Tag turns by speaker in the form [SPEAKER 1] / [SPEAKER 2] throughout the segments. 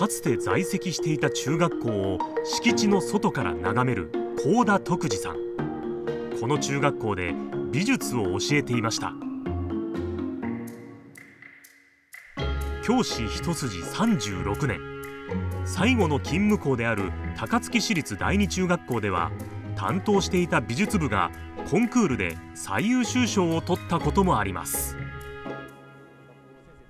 [SPEAKER 1] かつて在籍していた中学校を敷地の外から眺める高田徳次さん。この中学校で美術を教えていました。教師一筋36年。最後の勤務校である高槻市立第二中学校では担当していた美術部がコンクールで最優秀賞を取ったこともあります。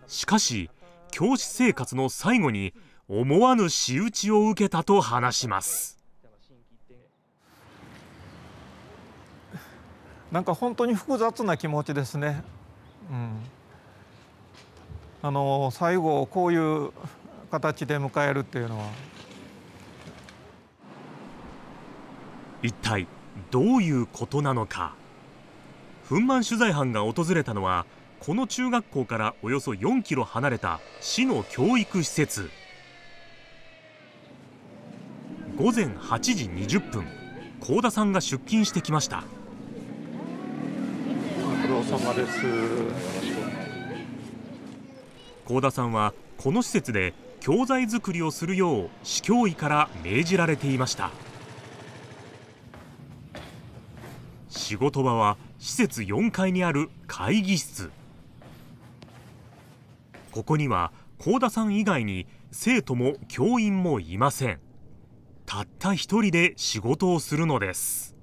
[SPEAKER 1] しかし教師生活の最後に思わぬ仕打ちを受けたと話します。
[SPEAKER 2] なんか本当に複雑な気持ちですね、うん、あの最後こういう形で迎えるっていうのは。
[SPEAKER 1] 一体どういうことなのか。憤満取材班が訪れたのはこの中学校からおよそ4キロ離れた市の教育施設午前8時20分高田さんが出勤してきました。
[SPEAKER 2] ご苦労様です
[SPEAKER 1] 高田さんはこの施設で教材作りをするよう市教委から命じられていました。仕事場は施設4階にある会議室。ここには幸田さん以外に生徒も教員もいません。たった一人で仕事をするのです。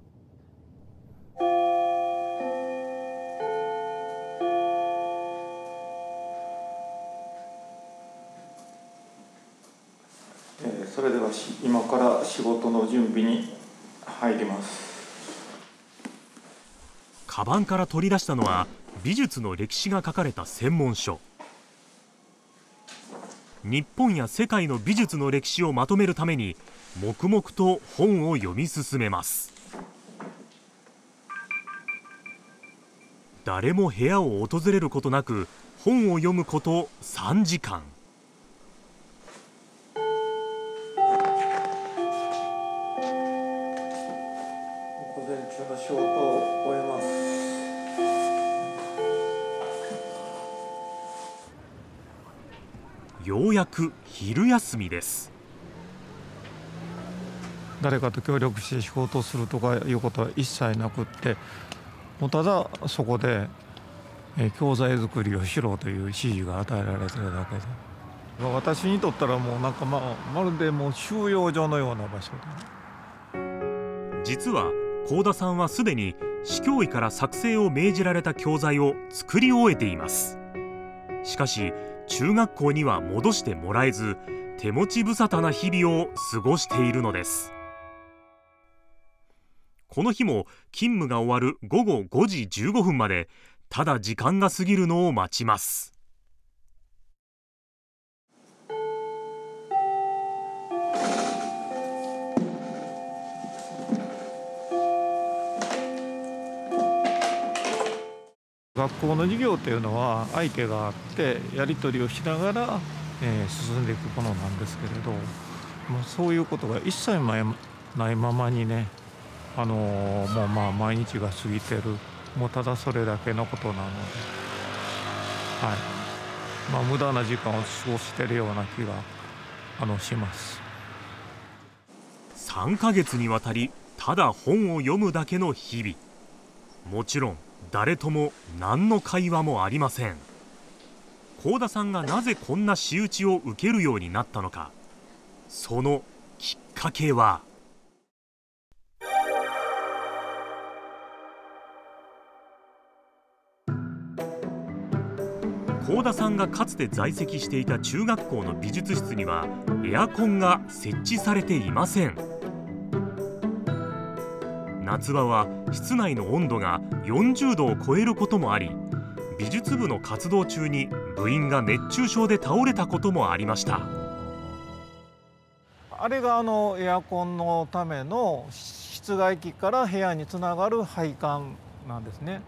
[SPEAKER 2] それでは今から仕事の準備に入ります。
[SPEAKER 1] カバンから取り出したのは美術の歴史が書かれた専門書。日本や世界の美術の歴史をまとめるために黙々と本を読み進めます。誰も部屋を訪れることなく本を読むこと3時間。
[SPEAKER 2] 午前中の仕事を終えます
[SPEAKER 1] ようやく昼休みです。
[SPEAKER 2] 誰かと協力して仕事をするとかいうことは一切なくってもうただそこで教材作りをしろという指示が与えられてるだけで。私にとったらもうなんかまあまるでもう収容所のような場所
[SPEAKER 1] で実は幸田さんはすでに市教委から作成を命じられた教材を作り終えています。しかし中学校には戻してもらえず手持ち無沙汰な日々を過ごしているのです。この日も勤務が終わる午後5時15分までただ時間が過ぎるのを待ちます。
[SPEAKER 2] 学校の授業っていうのは相手があってやり取りをしながら、えー、進んでいくものなんですけれどもうそういうことが一切ないままにね、あのー、もうまあ毎日が過ぎてるもうただそれだけのことなので、はいまあ、無駄な時間を過ごしてるような気があのします。
[SPEAKER 1] 3ヶ月にわたりただ本を読むだけの日々。もちろん誰とも何の会話もありません。幸田さんがなぜこんな仕打ちを受けるようになったのか。そのきっかけは。幸田さんがかつて在籍していた中学校の美術室にはエアコンが設置されていません夏場は室内の温度が40度を超えることもあり美術部の活動中に部員が熱中症で倒れたこともありました
[SPEAKER 2] あれがあのエアコンのための室外機から部屋につながる配管なんですね。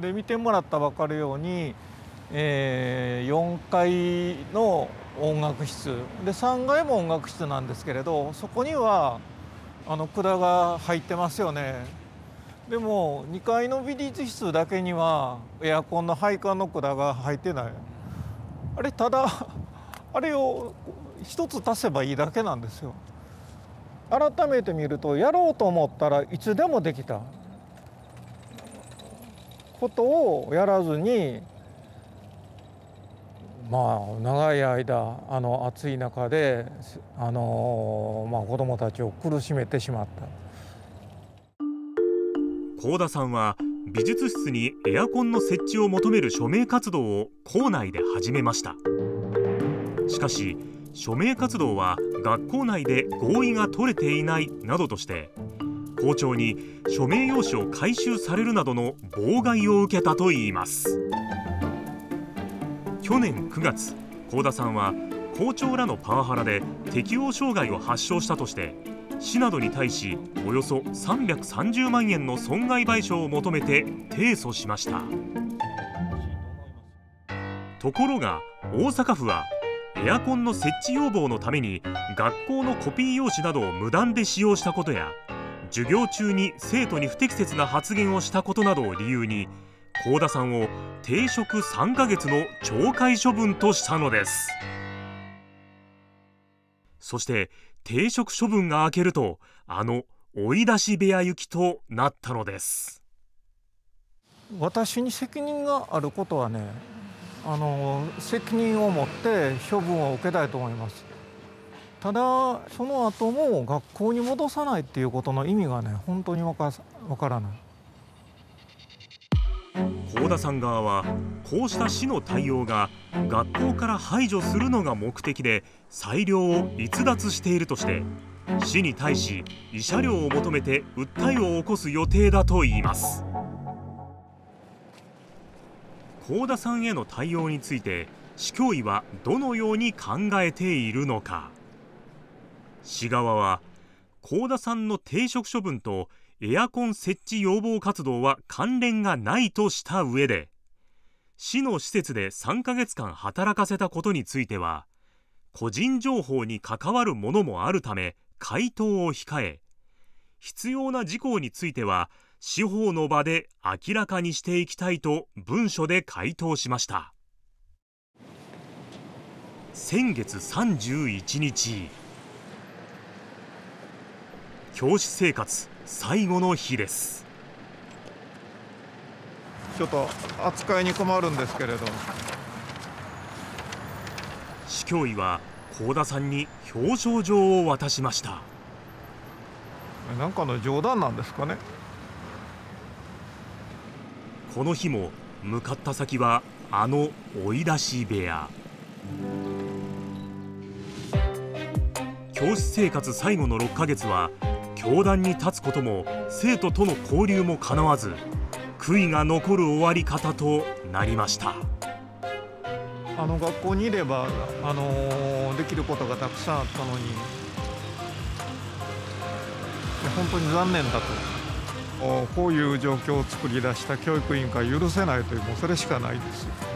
[SPEAKER 2] で見てもらった分かるように、えー、4階の音楽室。で3階も音楽室なんですけれどそこにはあの管が入ってますよね。でも2階の美術室だけにはエアコンの配管の管が入ってない。あれただ あれを一つ足せばいいだけなんですよ。改めて見るとやろうと思ったらいつでもできたことをやらずにまあ長い間あの暑い中であの、まあ、子どもたちを苦しめてしまった。
[SPEAKER 1] 幸田さんは美術室にエアコンの設置を求める署名活動を校内で始めました。しかし署名活動は学校内で合意が取れていないなどとして校長に署名用紙を回収されるなどの妨害を受けたといいます。去年9月幸田さんは校長らのパワハラで適応障害を発症したとして市などに対しおよそ330万円の損害賠償を求めて提訴しました。ところが大阪府はエアコンの設置要望のために学校のコピー用紙などを無断で使用したことや授業中に生徒に不適切な発言をしたことなどを理由に幸田さんを停職3ヶ月の懲戒処分としたのです。そして停職処分が明けるとあの追い出し部屋行きとなったのです。
[SPEAKER 2] 私に責任があることはねあの責任を持って処分を受けたいと思います。ただその後も学校に戻さないっていうことの意味がね本当にわからない。
[SPEAKER 1] 幸田さん側はこうした市の対応が学校から排除するのが目的で裁量を逸脱しているとして市に対し慰謝料を求めて訴えを起こす予定だといいます。幸田さんへの対応について市教委はどのように考えているのか。市側は幸田さんの停職処分とエアコン設置要望活動は関連がないとした上で市の施設で3ヶ月間働かせたことについては個人情報に関わるものもあるため回答を控え必要な事項については司法の場で明らかにしていきたいと文書で回答しました。先月31日教師生活。最後の日です。
[SPEAKER 2] ちょっと扱いに困るんですけれど。
[SPEAKER 1] 市教委は幸田さんに表彰状を渡しました。
[SPEAKER 2] なんかの冗談なんですかね。
[SPEAKER 1] この日も向かった先はあの追い出し部屋。教師生活最後の6ヶ月は教壇に立つことも生徒との交流もかなわず悔いが残る終わり方となりました
[SPEAKER 2] あの学校にいれば、あのー、できることがたくさんあったのに本当に残念だとこういう状況を作り出した教育委員会許せないというもうそれしかないですよ。